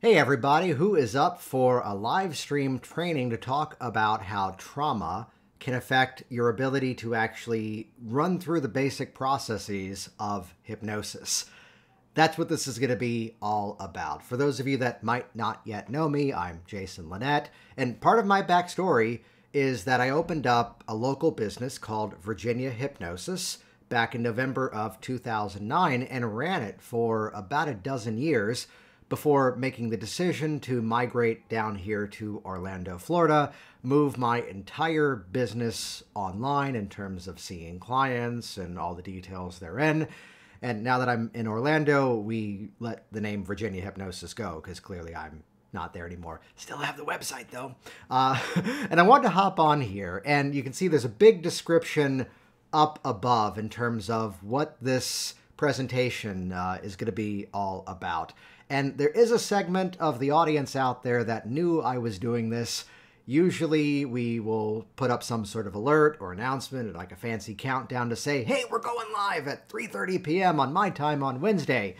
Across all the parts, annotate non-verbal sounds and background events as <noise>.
Hey, everybody, who is up for a live stream training to talk about how trauma can affect your ability to actually run through the basic processes of hypnosis? That's what this is going to be all about. For those of you that might not yet know me, I'm Jason Linett, and part of my backstory is that I opened up a local business called Virginia Hypnosis back in November of 2009 and ran it for about a dozen years before making the decision to migrate down here to Orlando, Florida, move my entire business online in terms of seeing clients and all the details therein. And now that I'm in Orlando, we let the name Virginia Hypnosis go because clearly I'm not there anymore. Still have the website though. Uh, <laughs> and I wanted to hop on here, and you can see there's a big description up above in terms of what this presentation uh, is going to be all about. And there is a segment of the audience out there that knew I was doing this. Usually we will put up some sort of alert or announcement, like a fancy countdown to say, "Hey, we're going live at 3:30 p.m. on my time on Wednesday."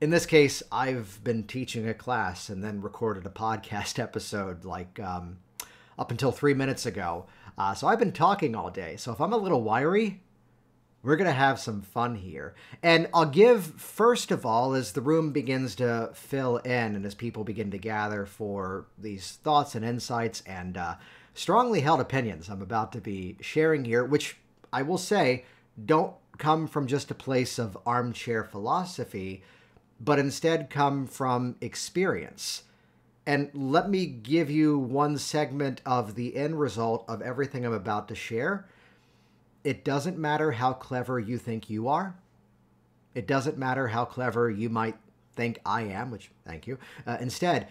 In this case, I've been teaching a class and then recorded a podcast <laughs> episode like um, up until three minutes ago. Uh, so I've been talking all day. So if I'm a little wiry, we're going to have some fun here. And I'll give, first of all, as the room begins to fill in and as people begin to gather for these thoughts and insights and uh, strongly held opinions I'm about to be sharing here, which I will say don't come from just a place of armchair philosophy, but instead come from experience. And let me give you one segment of the end result of everything I'm about to share it doesn't matter how clever you think you are. It doesn't matter how clever you might think I am, which thank you. Uh, instead,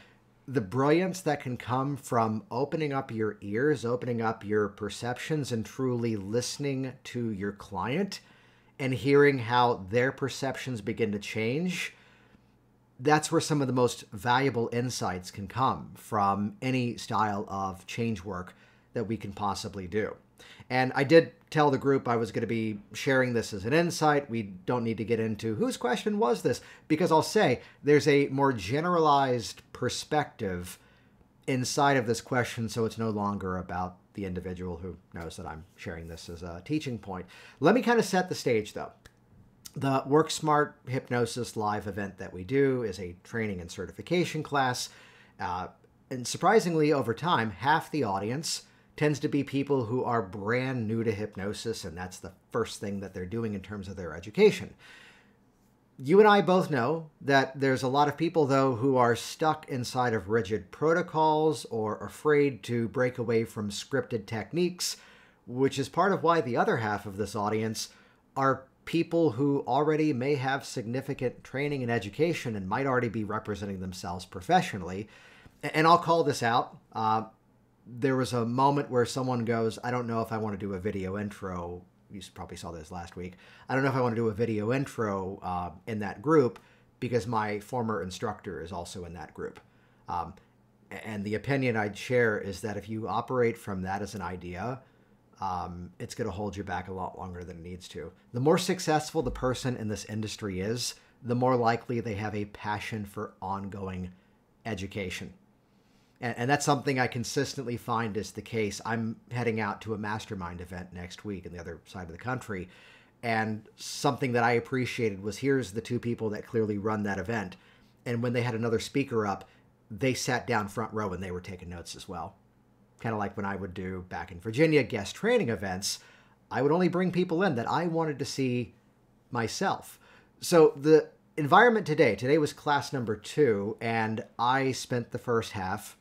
the brilliance that can come from opening up your ears, opening up your perceptions, and truly listening to your client and hearing how their perceptions begin to change. That's where some of the most valuable insights can come from any style of change work that we can possibly do. And I did tell the group I was going to be sharing this as an insight. We don't need to get into whose question was this, because I'll say there's a more generalized perspective inside of this question, so it's no longer about the individual who knows that I'm sharing this as a teaching point. Let me kind of set the stage though. The Work Smart Hypnosis live event that we do is a training and certification class. Uh, and surprisingly, over time, half the audience tends to be people who are brand new to hypnosis, and that's the first thing that they're doing in terms of their education. You and I both know that there's a lot of people, though, who are stuck inside of rigid protocols or afraid to break away from scripted techniques, which is part of why the other half of this audience are people who already may have significant training and education and might already be representing themselves professionally. And I'll call this out. Uh, there was a moment where someone goes, I don't know if I want to do a video intro. You probably saw this last week. I don't know if I want to do a video intro uh, in that group because my former instructor is also in that group. Um, and the opinion I'd share is that if you operate from that as an idea, um, it's going to hold you back a lot longer than it needs to. The more successful the person in this industry is, the more likely they have a passion for ongoing education. And, and, that's something I consistently find is the case. I'm heading out to a mastermind event next week in the other side of the country. And something that I appreciated was here's the two people that clearly run that event. And when they had another speaker up, they sat down front row and they were taking notes as well. Kind of like when I would do back in Virginia guest training events, I would only bring people in that I wanted to see myself. So the environment today, today was class number two, and I spent the first half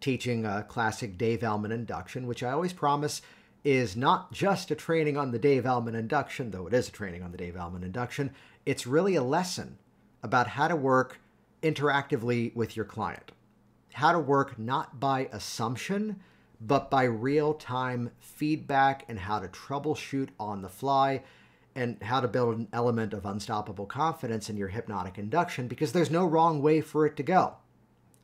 teaching a classic Dave Elman induction, which I always promise is not just a training on the Dave Elman induction, though it is a training on the Dave Elman induction. It's really a lesson about how to work interactively with your client, how to work not by assumption, but by real time feedback and how to troubleshoot on the fly and how to build an element of unstoppable confidence in your hypnotic induction because there's no wrong way for it to go.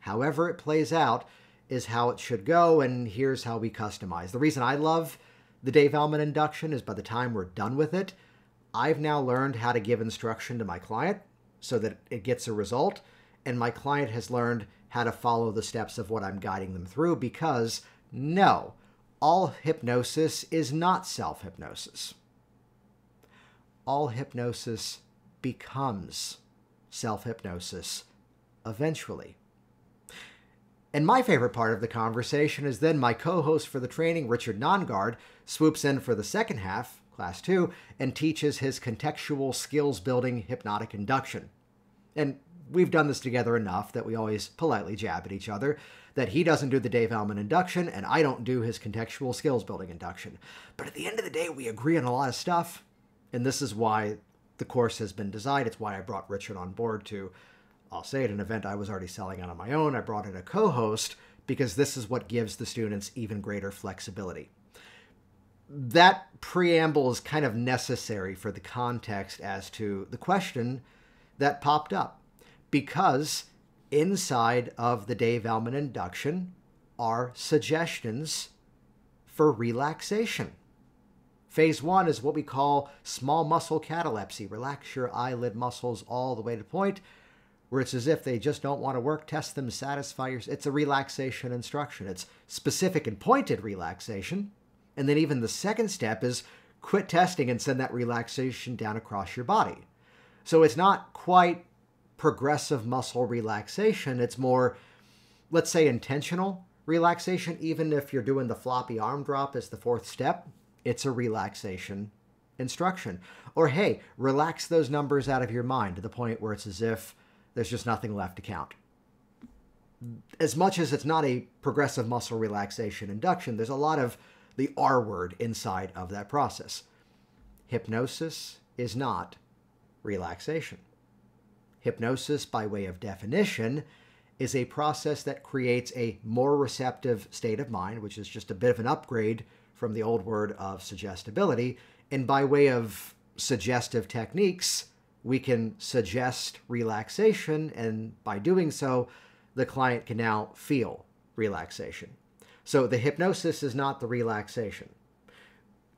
However, it plays out is how it should go, and here's how we customize. The reason I love the Dave Elman induction is by the time we're done with it, I've now learned how to give instruction to my client so that it gets a result. and my client has learned how to follow the steps of what I'm guiding them through because no, all hypnosis is not self hypnosis. All hypnosis becomes self hypnosis eventually. And my favorite part of the conversation is then my co host for the training, Richard Nongard, swoops in for the second half, class two, and teaches his contextual skills building hypnotic induction. And we've done this together enough that we always politely jab at each other that he doesn't do the Dave Elman induction and I don't do his contextual skills building induction. But at the end of the day, we agree on a lot of stuff. And this is why the course has been designed. It's why I brought Richard on board to I'll say it, an event I was already selling out on my own. I brought in a co host because this is what gives the students even greater flexibility. That preamble is kind of necessary for the context as to the question that popped up because inside of the Dave Elman induction are suggestions for relaxation. Phase one is what we call small muscle catalepsy. Relax your eyelid muscles all the way to point where it's as if they just don't want to work, test them, satisfy your. It's a relaxation instruction. It's specific and pointed relaxation. And then even the second step is quit testing and send that relaxation down across your body. So it's not quite progressive muscle relaxation. It's more, let's say, intentional relaxation. Even if you're doing the floppy arm drop as the fourth step, it's a relaxation instruction. Or hey, relax those numbers out of your mind to the point where it's as if there's just nothing left to count. As much as it's not a progressive muscle relaxation induction, there's a lot of the R word inside of that process. Hypnosis is not relaxation. Hypnosis, by way of definition, is a process that creates a more receptive state of mind, which is just a bit of an upgrade from the old word of suggestibility. And by way of suggestive techniques, we can suggest relaxation, and by doing so, the client can now feel relaxation. So the hypnosis is not the relaxation.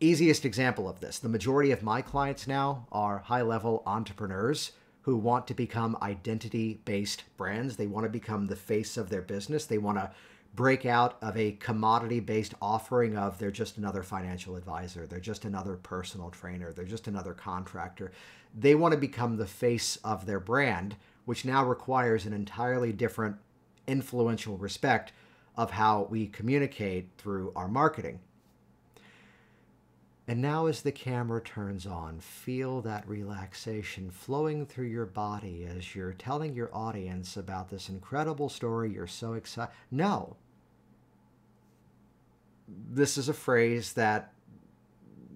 Easiest example of this the majority of my clients now are high level entrepreneurs who want to become identity based brands. They want to become the face of their business. They want to break out of a commodity based offering of they're just another financial advisor, they're just another personal trainer, they're just another contractor. They want to become the face of their brand, which now requires an entirely different influential respect of how we communicate through our marketing. And now, as the camera turns on, feel that relaxation flowing through your body as you're telling your audience about this incredible story you're so excited. No. This is a phrase that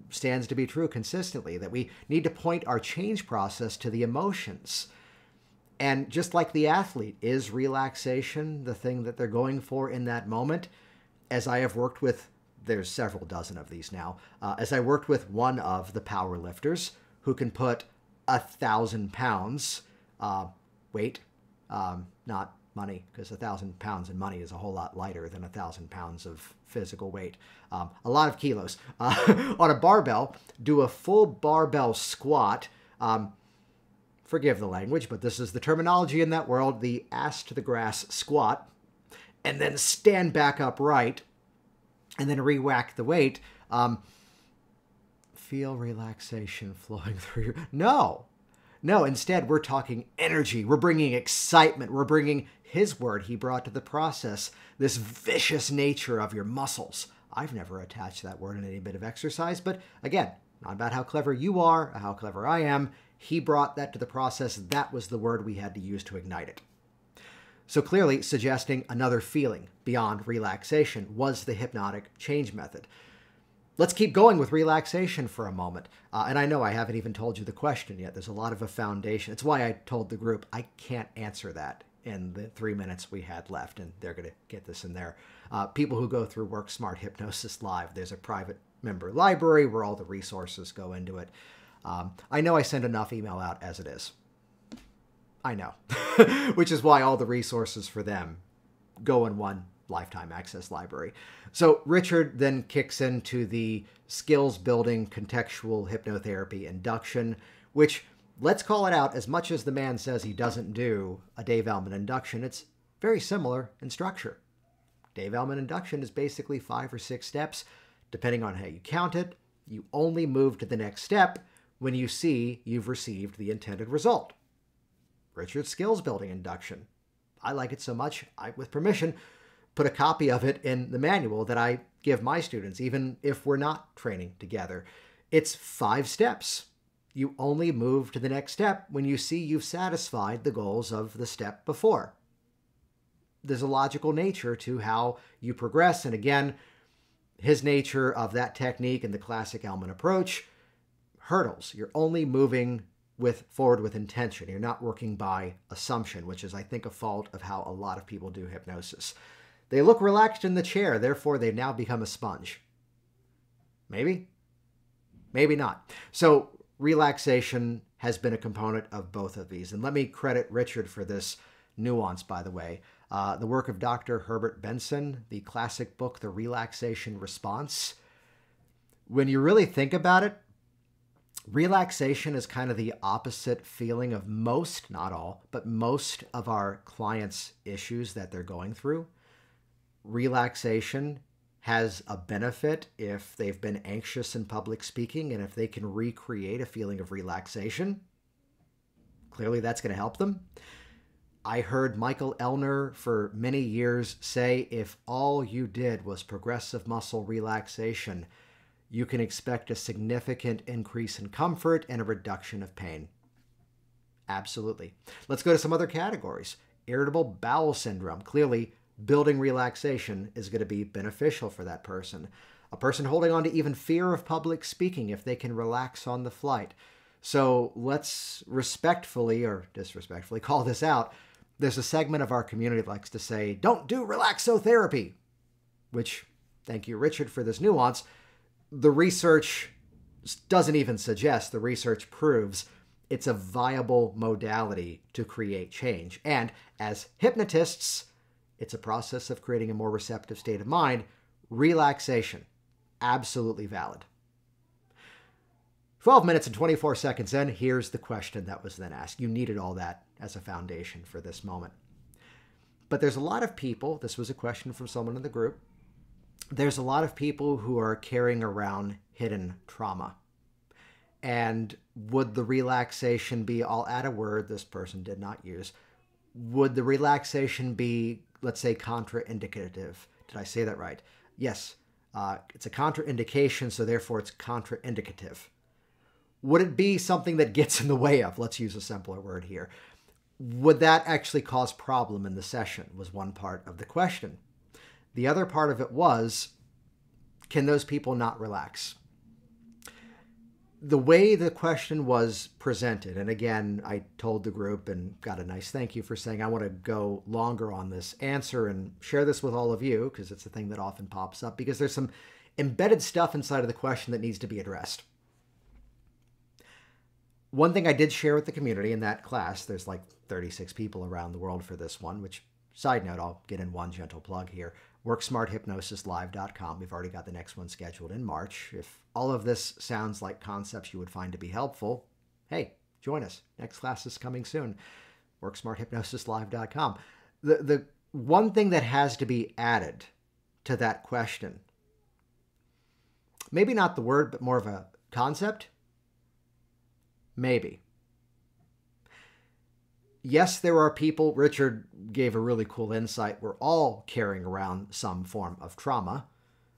stands to be true consistently that we need to point our change process to the emotions. And just like the athlete, is relaxation the thing that they're going for in that moment? As I have worked with there's several dozen of these now. Uh, as I worked with one of the power lifters who can put a thousand pounds uh, weight, um, not money, because a thousand pounds in money is a whole lot lighter than a thousand pounds of physical weight. Um, a lot of kilos <laughs> uh, on a barbell. Do a full barbell squat. Um, forgive the language, but this is the terminology in that world: the ass to the grass squat, and then stand back upright and then re-rack the weight. Um, feel relaxation <laughs> flowing through. No, no. Instead, we're talking energy. We're bringing excitement. We're bringing his word he brought to the process. This vicious nature of your muscles. I've never attached that word in any bit of exercise, but again, not about how clever you are, how clever I am. He brought that to the process. That was the word we had to use to ignite it. So clearly suggesting another feeling beyond relaxation was the hypnotic change method. Let's keep going with relaxation for a moment. Uh, and I know I haven't even told you the question yet. There's a lot of a foundation. It's why I told the group I can't answer that in the three minutes we had left, and they're going to get this in there. Uh, people who go through Work Smart Hypnosis Live, there's a private member library where all the resources go into it. Um, I know I send enough email out as it is. I know, <laughs> which is why all the resources for them go in one lifetime access library. So Richard then kicks into the skills building contextual hypnotherapy induction, which let's call it out as much as the man says he doesn't do a Dave Elman induction, it's very similar in structure. Dave Elman induction is basically five or six steps, depending on how you count it. You only move to the next step when you see you've received the intended result. Richard's Skills Building induction. I like it so much, I, with permission, put a copy of it in the manual that I give my students, even if we're not training together. It's five steps. You only move to the next step when you see you've satisfied the goals of the step before. There's a logical nature to how you progress. And again, his nature of that technique and the classic Elman approach hurdles. You're only moving with forward with intention. You're not working by assumption, which is, I think, a fault of how a lot of people do hypnosis. They look relaxed in the chair, therefore, they now become a sponge. Maybe, maybe not. So, relaxation has been a component of both of these. And let me credit Richard for this nuance, by the way. Uh, the work of Dr. Herbert Benson, the classic book, The Relaxation Response. When you really think about it, relaxation is kind of the opposite feeling of most, not all, but most of our clients' issues that they're going through. Relaxation has a benefit if they've been anxious in public speaking and if they can recreate a feeling of relaxation. Clearly, that's going to help them. I heard Michael Ellner for many years say if all you did was progressive muscle relaxation, you can expect a significant increase in comfort and a reduction of pain. Absolutely. Let's go to some other categories. Irritable bowel syndrome. Clearly, building relaxation is going to be beneficial for that person. A person holding on to even fear of public speaking if they can relax on the flight. So let's respectfully or disrespectfully call this out. There's a segment of our community that likes to say, don't do relaxotherapy, which, thank you, Richard, for this nuance the research doesn't even suggest, the research proves it's a viable modality to create change. And as hypnotists, it's a process of creating a more receptive state of mind. Relaxation, absolutely valid. 12 minutes and 24 seconds in, here's the question that was then asked. You needed all that as a foundation for this moment. But there's a lot of people, this was a question from someone in the group, there's a lot of people who are carrying around hidden trauma. And would the relaxation be, I'll add a word this person did not use, would the relaxation be, let's say, contraindicative? Did I say that right? Yes, uh, it's a contraindication, so therefore it's contraindicative. Would it be something that gets in the way of, let's use a simpler word here, would that actually cause problem in the session was one part of the question. The other part of it was can those people not relax? The way the question was presented, and again, I told the group and got a nice thank you for saying I want to go longer on this answer and share this with all of you because it's a thing that often pops up because there's some embedded stuff inside of the question that needs to be addressed. One thing I did share with the community in that class, there's like 36 people around the world for this one, which, side note, I'll get in one gentle plug here worksmarthypnosislive.com. We've already got the next one scheduled in March. If all of this sounds like concepts you would find to be helpful, hey, join us. Next class is coming soon. worksmarthypnosislive.com. The the one thing that has to be added to that question, maybe not the word, but more of a concept, maybe yes, there are people, Richard gave a really cool insight. We're all carrying around some form of trauma,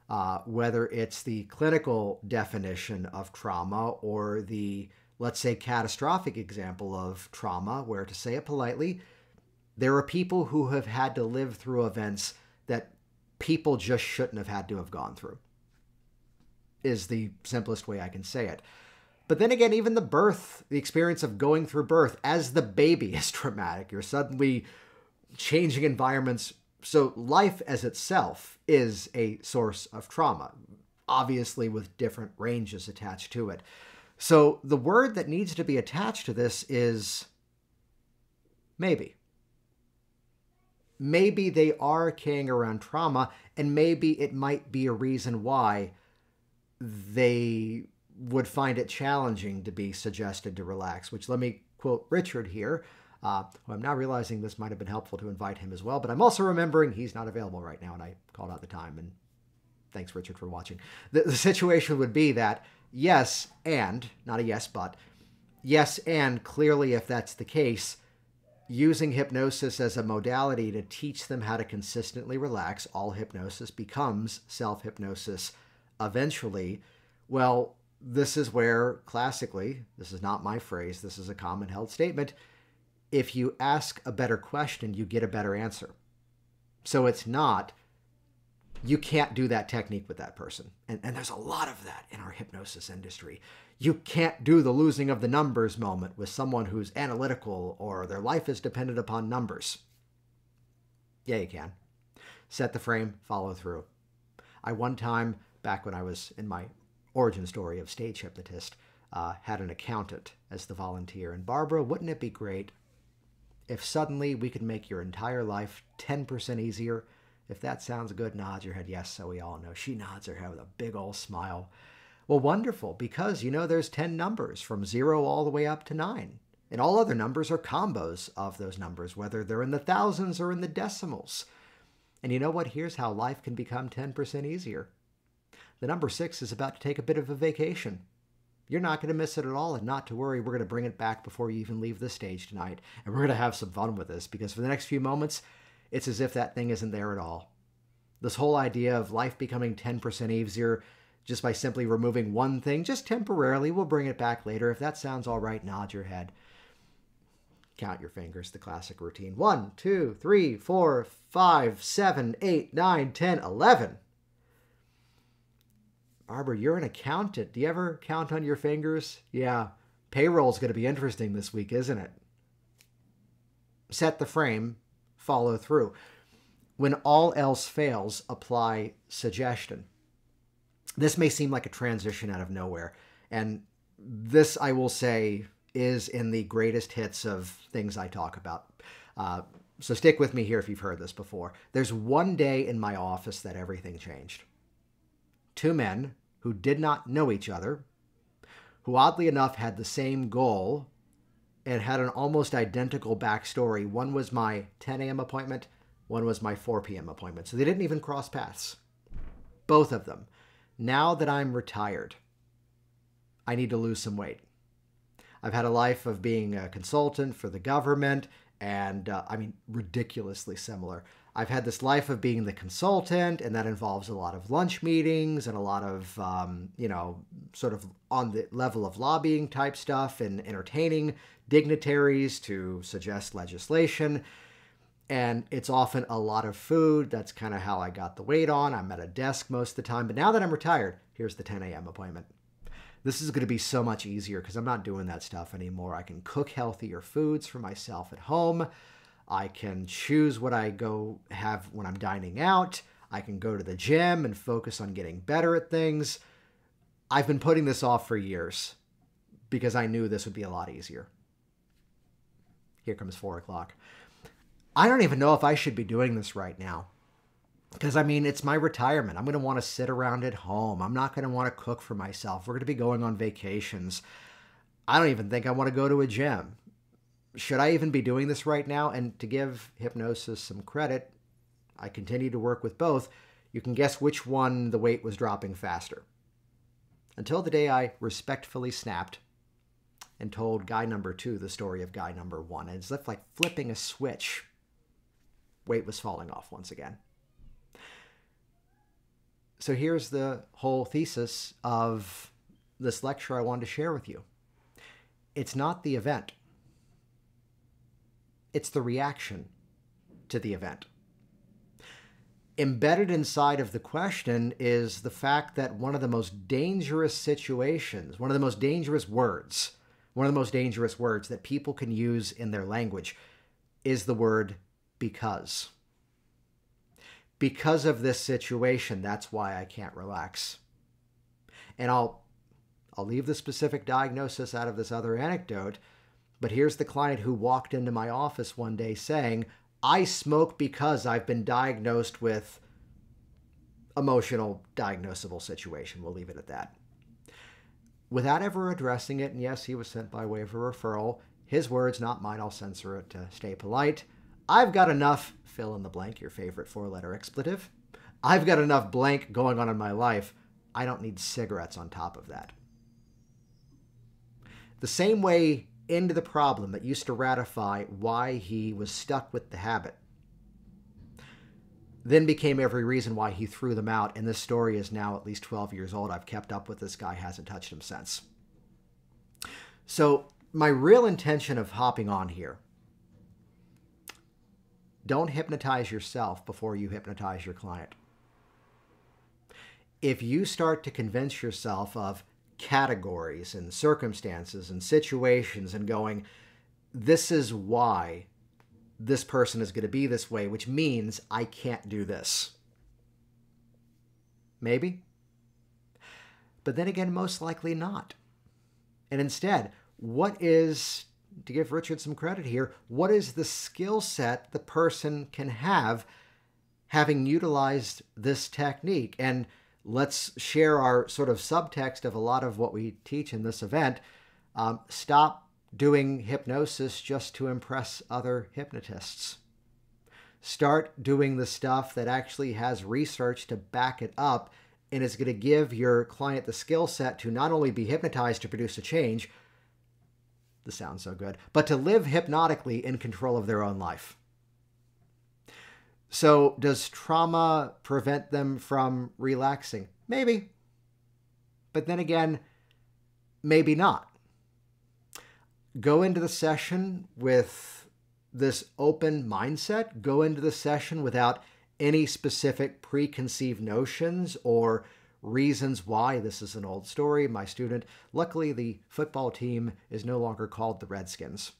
uh, whether it's the clinical definition of trauma or the, let's say, catastrophic example of trauma, where to say it politely, there are people who have had to live through events that people just shouldn't have had to have gone through, is the simplest way I can say it. But then again, even the birth, the experience of going through birth as the baby <laughs> is traumatic. You're suddenly changing environments. So life as itself is a source of trauma, obviously with different ranges attached to it. So the word that needs to be attached to this is maybe. Maybe they are carrying around trauma, and maybe it might be a reason why they would find it challenging to be suggested to relax, which let me quote Richard here. Uh, I'm now realizing this might have been helpful to invite him as well, but I'm also remembering he's not available right now, and I called out the time. And thanks, Richard, for watching. The, the situation would be that yes, and, not a yes, but, yes, and clearly, if that's the case, using hypnosis as a modality to teach them how to consistently relax, all hypnosis becomes self hypnosis eventually. Well, this is where classically, this is not my phrase, this is a common held statement. If you ask a better question, you get a better answer. So it's not, you can't do that technique with that person. And, and there's a lot of that in our hypnosis industry. You can't do the losing of the numbers moment with someone who's analytical or their life is dependent upon numbers. Yeah, you can. Set the frame, follow through. I one time, back when I was in my origin story of stage hypnotist, uh, had an accountant as the volunteer. And Barbara, wouldn't it be great if suddenly we could make your entire life 10% easier? If that sounds good, nod your head yes, so we all know. She nods her head with a big old smile. Well, wonderful, because you know there's 10 numbers from zero all the way up to nine. And all other numbers are combos of those numbers, whether they're in the thousands or in the decimals. And you know what? Here's how life can become 10% easier. The number six is about to take a bit of a vacation. You're not going to miss it at all, and not to worry, we're going to bring it back before you even leave the stage tonight. And we're going to have some fun with this because for the next few moments, it's as if that thing isn't there at all. This whole idea of life becoming 10% easier just by simply removing one thing, just temporarily, we'll bring it back later. If that sounds all right, nod your head. Count your fingers, the classic routine. One, two, three, four, five, seven, eight, nine, ten, eleven. Barbara, you're an accountant. Do you ever count on your fingers? Yeah. Payroll's going to be interesting this week, isn't it? Set the frame, follow through. When all else fails, apply suggestion. This may seem like a transition out of nowhere. And this, I will say, is in the greatest hits of things I talk about. Uh, so stick with me here if you've heard this before. There's one day in my office that everything changed. Two men who did not know each other, who oddly enough had the same goal and had an almost identical backstory. One was my 10 a.m. appointment, one was my 4 p.m. appointment. So they didn't even cross paths. Both of them. Now that I'm retired, I need to lose some weight. I've had a life of being a consultant for the government, and uh, I mean, ridiculously similar. I've had this life of being the consultant, and that involves a lot of lunch meetings and a lot of, um, you know, sort of on the level of lobbying type stuff and entertaining dignitaries to suggest legislation. And it's often a lot of food. That's kind of how I got the weight on. I'm at a desk most of the time. But now that I'm retired, here's the 10 a.m. appointment. This is going to be so much easier because I'm not doing that stuff anymore. I can cook healthier foods for myself at home. I can choose what I go have when I'm dining out. I can go to the gym and focus on getting better at things. I've been putting this off for years because I knew this would be a lot easier. Here comes four o'clock. I don't even know if I should be doing this right now. Because, I mean, it's my retirement. I'm going to want to sit around at home. I'm not going to want to cook for myself. We're going to be going on vacations. I don't even think I want to go to a gym should I even be doing this right now? And to give hypnosis some credit, I continue to work with both. You can guess which one the weight was dropping faster. Until the day I respectfully snapped and told guy number two the story of guy number one. And it's like flipping a switch. Weight was falling off once again. So here's the whole thesis of this lecture I wanted to share with you. It's not the event it's the reaction to the event. Embedded inside of the question is the fact that one of the most dangerous situations, one of the most dangerous words, one of the most dangerous words that people can use in their language is the word because. Because of this situation, that's why I can't relax. And I'll I'll leave the specific diagnosis out of this other anecdote but here's the client who walked into my office one day saying, I smoke because I've been diagnosed with emotional diagnosable situation. We'll leave it at that. without ever addressing it. And yes, he was sent by way of a referral. His words, not mine. I'll censor it to stay polite. I've got enough, fill in the blank, your favorite four letter expletive. I've got enough blank going on in my life. I don't need cigarettes on top of that. The same way into the problem that used to ratify why he was stuck with the habit then became every reason why he threw them out. And this story is now at least 12 years old. I've kept up with this guy, hasn't touched him since. So, my real intention of hopping on here don't hypnotize yourself before you hypnotize your client. If you start to convince yourself of categories and circumstances and situations and going, this is why this person is going to be this way, which means I can't do this. Maybe. But then again, most likely not. And instead, what is, to give Richard some credit here, what is the skill set the person can have having utilized this technique? And let's share our sort of subtext of a lot of what we teach in this event. Um, stop doing hypnosis just to impress other hypnotists. Start doing the stuff that actually has research to back it up and is going to give your client the skill set to not only be hypnotized to produce a change, this sounds so good, but to live hypnotically in control of their own life. So, does trauma prevent them from relaxing? Maybe. But then again, maybe not go into the session with this open mindset, go into the session without any specific preconceived notions or reasons why this is an old story. My student, luckily, the football team is no longer called the Redskins.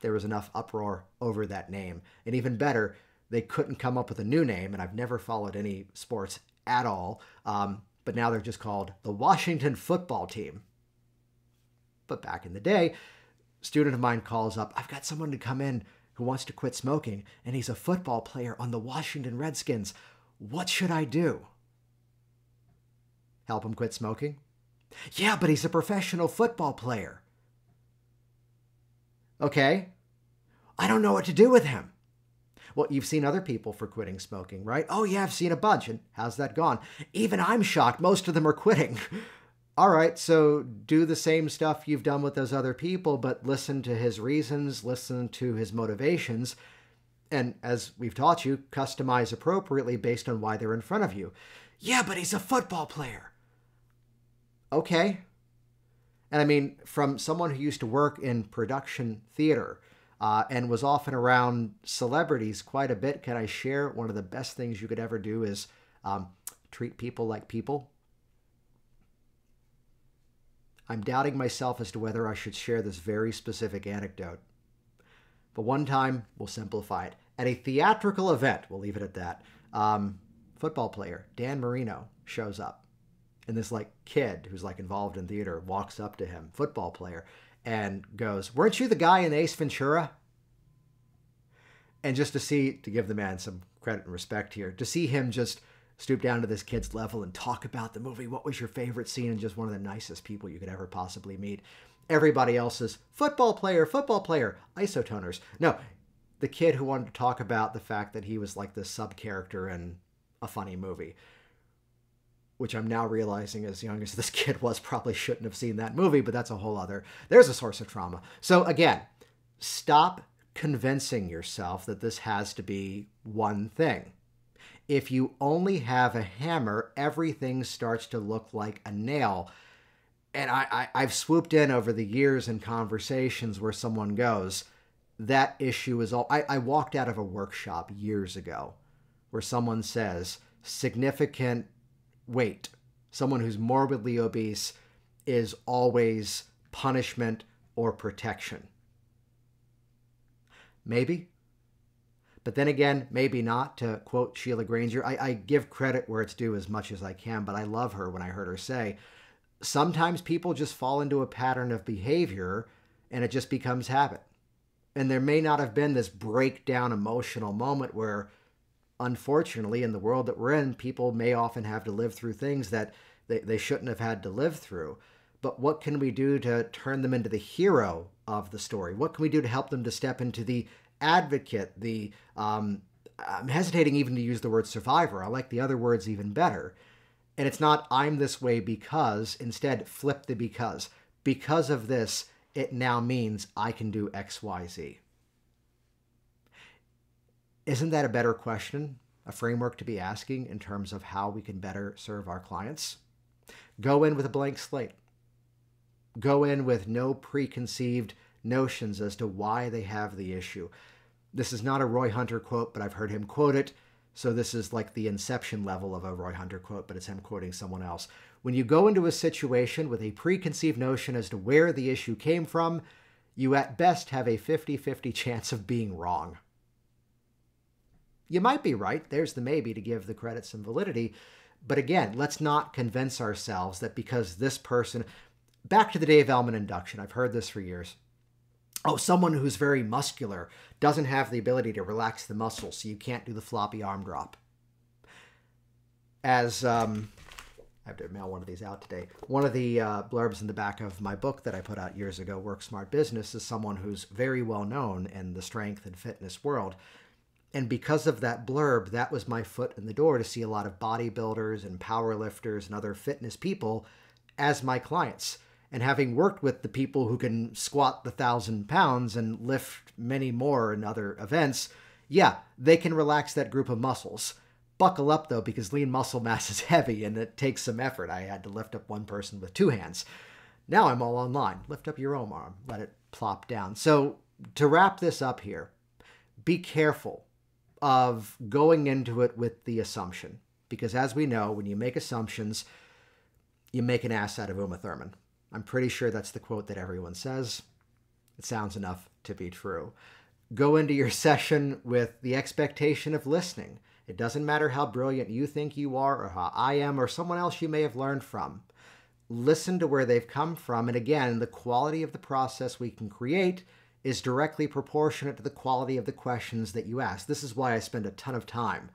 There was enough uproar over that name. And even better, they couldn't come up with a new name, and I've never followed any sports at all. Um, but now they're just called the Washington football team. But back in the day, student of mine calls up, I've got someone to come in who wants to quit smoking, and he's a football player on the Washington Redskins. What should I do? Help him quit smoking? Yeah, but he's a professional football player. Okay. I don't know what to do with him. Well, you've seen other people for quitting smoking, right? Oh, yeah, I've seen a bunch. And how's that gone? Even I'm shocked. Most of them are quitting. <laughs> all right, so do the same stuff you've done with those other people, but listen to his reasons, listen to his motivations, and as we've taught you, customize appropriately based on why they're in front of you. Yeah, but he's a football player. Okay. And I mean, from someone who used to work in production theater uh, and was often around celebrities quite a bit, can I share one of the best things you could ever do is um, treat people like people? I'm doubting myself as to whether I should share this very specific anecdote. But one time, we'll simplify it. At a theatrical event, we'll leave it at that, um, football player Dan Marino shows up. And this like kid who's like involved in theater walks up to him, football player, and goes, Weren't you the guy in Ace Ventura? And just to see, to give the man some credit and respect here, to see him just stoop down to this kid's level and talk about the movie. What was your favorite scene? And just one of the nicest people you could ever possibly meet. Everybody else is football player, football player, isotoners. No, the kid who wanted to talk about the fact that he was like this sub character in a funny movie. Which I'm now realizing, as young as this <laughs> kid was, probably shouldn't have seen that movie, but that's a whole other. There's a source of trauma. So, again, stop convincing yourself that this has to be one thing if you only have a hammer, everything starts to look like a nail. And I, I, have swooped in over the years in conversations where someone goes, that issue is all. I, I walked out of a workshop years ago where someone says, significant weight, someone who's morbidly obese, is always punishment or protection. Maybe but then again, maybe not, to quote Sheila Granger. I, I give credit where it's due as much as I can, but I love her when I heard her say, sometimes people just fall into a pattern of behavior and it just becomes habit. And there may not have been this breakdown emotional moment where, unfortunately, in the world that we're in, people may often have to live through things that they, they shouldn't have had to live through. but what can we do to turn them into the hero of the story? What can we do to help them to step into the advocate, the um, I'm hesitating even to use the word survivor. I like the other words even better. And it's not I'm this way because, instead, flip the because. Because of this, it now means I can do X, Y, Z. Isn't that a better question, a framework to be asking in terms of how we can better serve our clients? Go in with a blank slate. Go in with no preconceived notions as to why they have the issue. This is not a Roy Hunter quote, but I've heard him quote it. So this is like the inception level of a Roy Hunter quote, but it's him quoting someone else. When you go into a situation with a preconceived notion as to where the issue came from, you at best have a 50 50 <laughs> chance of being wrong. You might be right. There's the maybe to give the credit some validity. But again, let's not convince ourselves that because this person, back to the Dave Elman induction, I've heard this for years. Oh, someone who's very muscular doesn't have the ability to relax the muscles, so you can't do the floppy arm drop. As um, I have to mail one of these out today. One of the uh, blurbs in the back of my book that I put out years ago, Work Smart Business, is someone who's very well known in the strength and fitness world. And because of that blurb, that was my foot in the door to see a lot of bodybuilders and powerlifters and other fitness people as my clients. And having worked with the people who can squat the thousand pounds and lift many more in other events, yeah, they can relax that group of muscles Buckle up though, because lean muscle <laughs> mass is heavy and it takes some effort. I had to lift up one person with two hands. Now I'm all online. Lift up your own arm, let it plop down. So, to wrap this up here, be careful of going into it with the assumption. Because as we know, when you make assumptions, you make an ass out of Uma Thurman. I'm pretty sure that's the quote that everyone says. It sounds enough to be true. Go into your <laughs> session with the expectation of listening. It doesn't matter how brilliant you think you are, or how I am, or someone else you may have learned from. Listen to where they've come from. And again, the quality of the process we can create is directly proportionate to the quality of the questions that you ask. This is why I spend a ton of time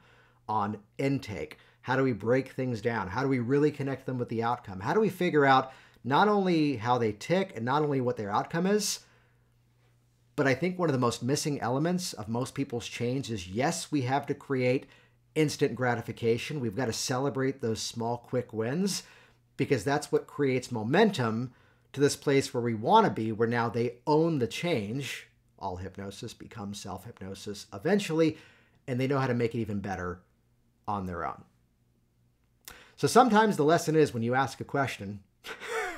on intake. How do we break things down? How do we really connect them with the outcome? How do we figure out not only how they tick and not only what their outcome is, but I think one of the most missing elements of most people's change is yes, we have to create instant gratification. We've got to celebrate those small, quick wins because that's what creates momentum to this place where we want to be, where now they own the change. All hypnosis becomes self hypnosis eventually, and they know how to make it even better on their own. So sometimes the lesson is when you ask a question,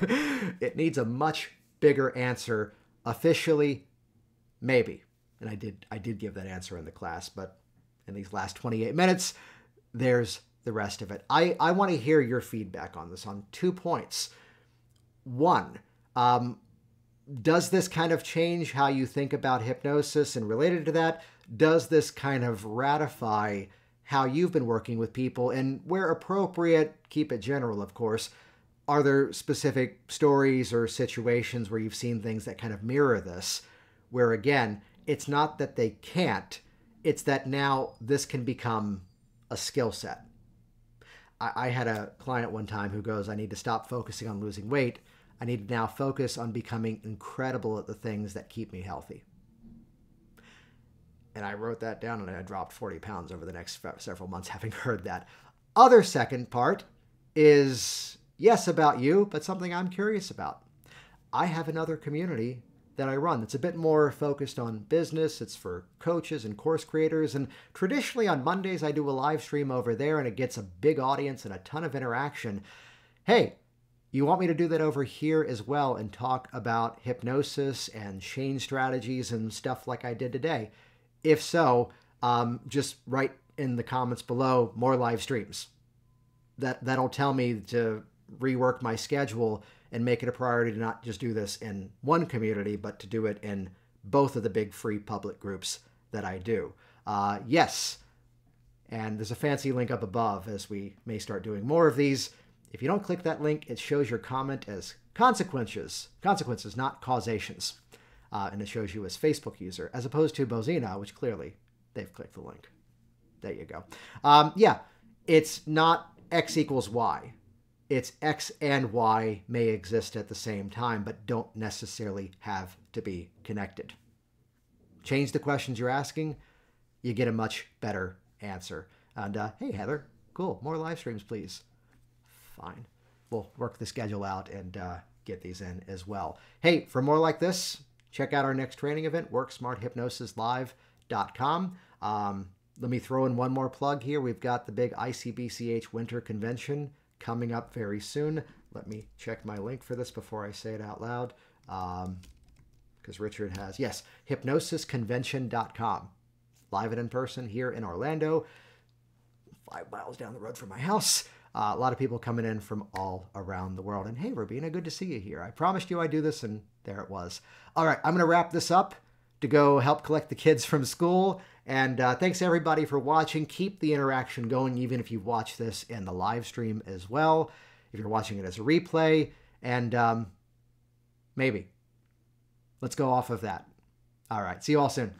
<laughs> it needs a much bigger answer officially, maybe. And I did I did give that answer in the class, but in these last 28 minutes. There's the rest of it. I, I want to hear your feedback on this on two points. One, um, does this kind of change how you think about hypnosis? And related to that, does this kind of ratify how you've been working with people? And where appropriate, keep it general, of course. Are there specific stories or situations where you've seen things that kind of mirror this? Where again, it's not that they can't, it's that now this can become a skill set. I, I had a client one time who goes, I need to stop focusing on losing weight. I need to now focus on becoming incredible at the things that keep me healthy. And I wrote that down and I dropped 40 pounds over the next several months <laughs> having heard that. Other second part is yes, about you, but something I'm curious about. I have another community that I run. that's a bit more focused on business. It's for coaches and course creators. And traditionally on Mondays, I do a live stream over there and it gets a big audience and a ton of interaction. Hey, you want me to do that over here as well and talk about hypnosis and change strategies and stuff like I did today? If so, um, just write in the comments below more live streams. That that'll tell me to rework my schedule and make it a priority to not just do this in one community, but to do it in both of the big free public groups that I do. Uh, yes, and there's a fancy link up above as we may start doing more of these. If you don't click that link, it shows your comment as consequences, consequences, not causations. Uh, and it shows you as Facebook user, as opposed to Bozina, which clearly they've clicked the link. There you go. Um, yeah, it's not x equals y it's X and Y may exist at the same time, but don't necessarily have to be connected. Change the questions you're asking, you get a much better answer. And uh, hey, Heather, cool, more live streams, please. Fine. We'll work the schedule out and uh, get these in as well. Hey, for more like this, check out our next training event, worksmarthypnosislive.com. Um, let me throw in one more plug here. We've got the big ICBCH Winter Convention coming up very soon. Let me check my link for this before I say it out loud. Because um, Richard has, yes, hypnosisconvention.com. Live and in person here in Orlando, five miles down the road from my house. Uh, a lot of people coming in from all around the world. And hey, Rubina, good to see you here. I promised you I'd do this, and there it was. All right, I'm going to wrap this up to go help collect the kids from school. And uh, thanks everybody for watching. Keep the interaction going, even if you watch this in the live stream as well. If you're watching it as a replay, and um, maybe let's go off of that. All right, see you all soon.